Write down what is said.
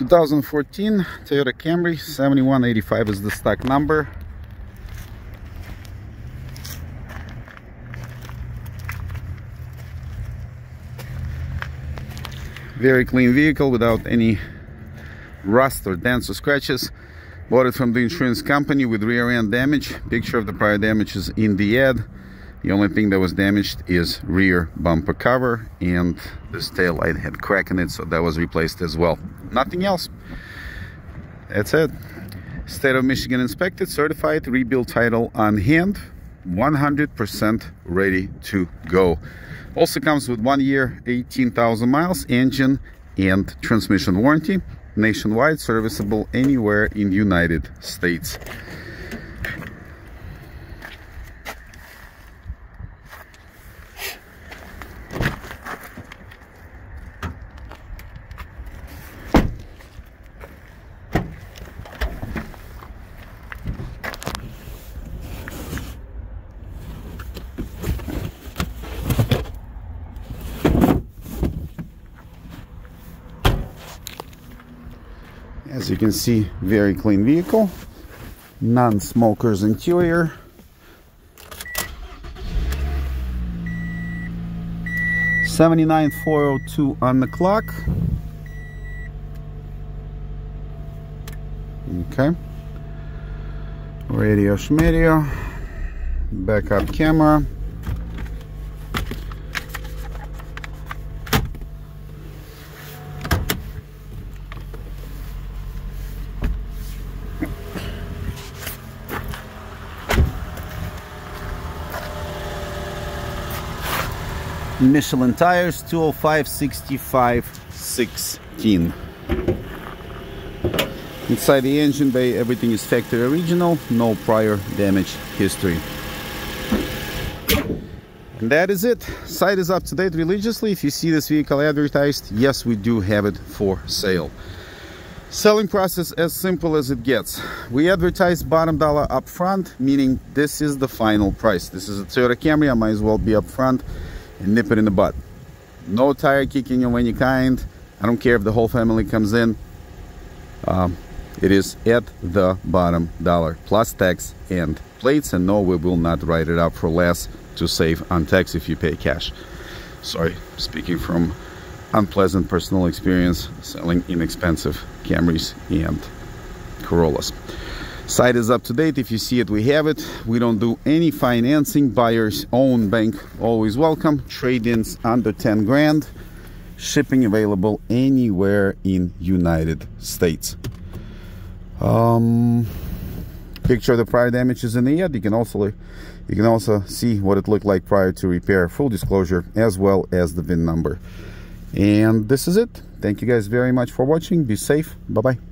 2014 Toyota Camry 7185 is the stock number. Very clean vehicle without any rust or dents or scratches. Bought it from the insurance company with rear end damage. Picture of the prior damage is in the ad the only thing that was damaged is rear bumper cover and this tail light had crack in it, so that was replaced as well. Nothing else. That's it. State of Michigan inspected, certified, rebuild title on hand, 100% ready to go. Also comes with one year, 18,000 miles, engine and transmission warranty, nationwide, serviceable anywhere in the United States. As you can see, very clean vehicle. Non-smokers interior. Seventy-nine four oh two on the clock. Okay. Radio schmedio. Backup camera. Michelin tires 205 65 16 inside the engine bay everything is factory original no prior damage history. And that is it. Site is up to date religiously. If you see this vehicle advertised yes we do have it for sale. Selling process as simple as it gets. We advertise bottom dollar up front meaning this is the final price. This is a toyota camry. I might as well be up front and nip it in the butt. No tire kicking of any kind. I don't care if the whole family comes in. Um, it is at the bottom dollar plus tax and plates and no we will not write it up for less to save on tax if you pay cash sorry speaking from unpleasant personal experience selling inexpensive Camrys and Corollas Site is up to date. If you see it, we have it. We don't do any financing. Buyers own bank always welcome. Trade-ins under 10 grand. Shipping available anywhere in United States. Um, picture of the prior damages in the ad. You can also you can also see what it looked like prior to repair. Full disclosure as well as the VIN number. And this is it. Thank you guys very much for watching. Be safe. Bye bye.